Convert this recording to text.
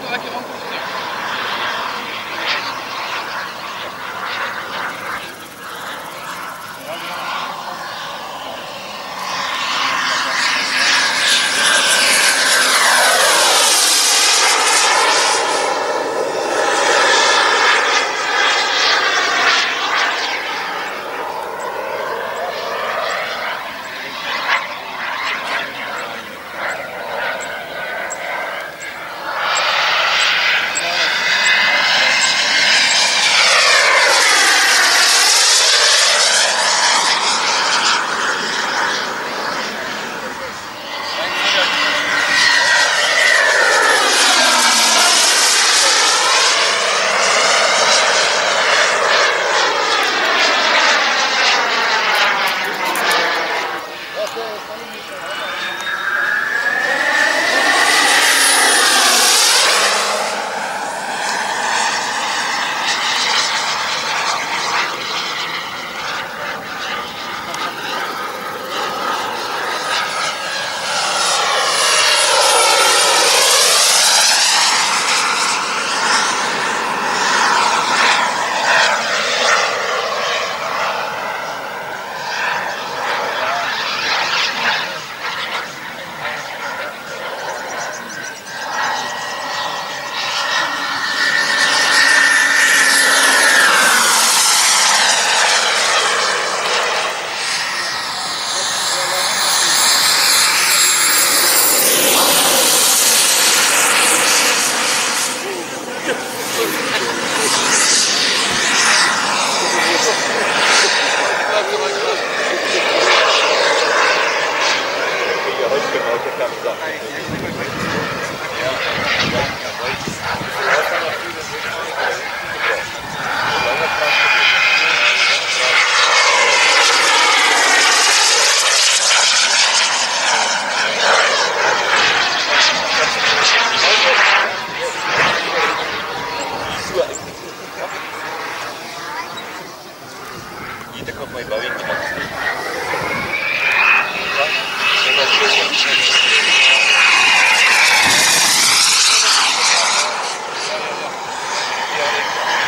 tanto é que não comes up. Yeah. Yani